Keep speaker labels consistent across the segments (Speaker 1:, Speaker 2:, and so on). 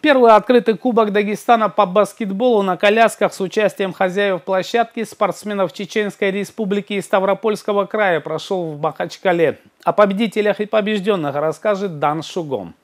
Speaker 1: Первый открытый кубок Дагестана по баскетболу на колясках с участием хозяев площадки спортсменов Чеченской Республики и Ставропольского края прошел в Махачкале. О победителях и побежденных расскажет Дан Шугом.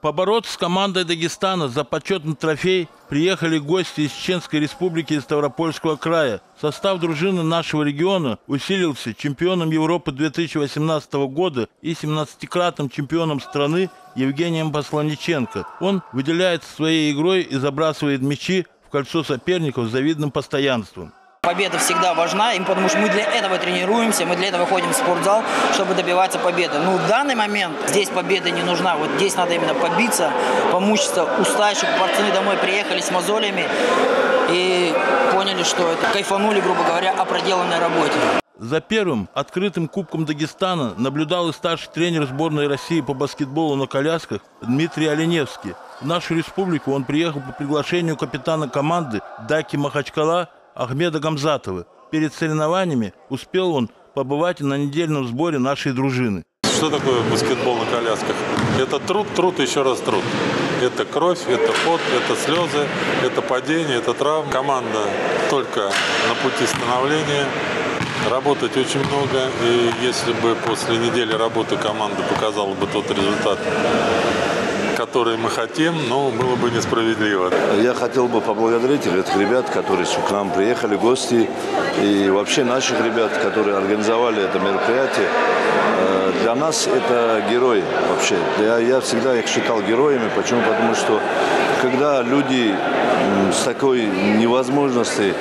Speaker 2: Побороться с командой Дагестана за почетный трофей приехали гости из Чеченской республики и Ставропольского края. Состав дружины нашего региона усилился чемпионом Европы 2018 года и 17-кратным чемпионом страны Евгением Посланиченко. Он выделяется своей игрой и забрасывает мячи в кольцо соперников с завидным постоянством.
Speaker 3: Победа всегда важна, потому что мы для этого тренируемся, мы для этого ходим в спортзал, чтобы добиваться победы. Но в данный момент здесь победа не нужна. Вот здесь надо именно побиться, помучиться, устать, чтобы пацаны домой приехали с мозолями и поняли, что это кайфанули, грубо говоря, о проделанной работе.
Speaker 2: За первым открытым Кубком Дагестана наблюдал и старший тренер сборной России по баскетболу на колясках Дмитрий Оленевский. В нашу республику он приехал по приглашению капитана команды Даки Махачкала Ахмеда Гамзатова. Перед соревнованиями успел он побывать на недельном сборе нашей дружины.
Speaker 4: Что такое баскетбол на колясках? Это труд, труд, еще раз труд. Это кровь, это пот, это слезы, это падение, это травма. Команда только на пути становления. Работать очень много. И если бы после недели работы команда показала бы тот результат, которые мы хотим, но было бы несправедливо.
Speaker 5: Я хотел бы поблагодарить этих ребят, которые к нам приехали, гости, и вообще наших ребят, которые организовали это мероприятие. Э, для нас это герой вообще. Я, я всегда их считал героями. Почему? Потому что когда люди с такой невозможностью,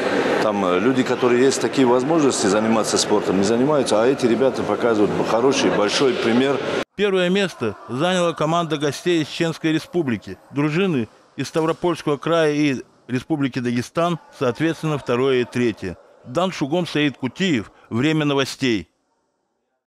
Speaker 5: там люди, которые есть такие возможности заниматься спортом, не занимаются, а эти ребята показывают хороший, большой пример.
Speaker 2: Первое место заняла команда гостей из Чеченской республики. Дружины из Ставропольского края и Республики Дагестан, соответственно, второе и третье. Дан Шугом Саид Кутиев. Время новостей.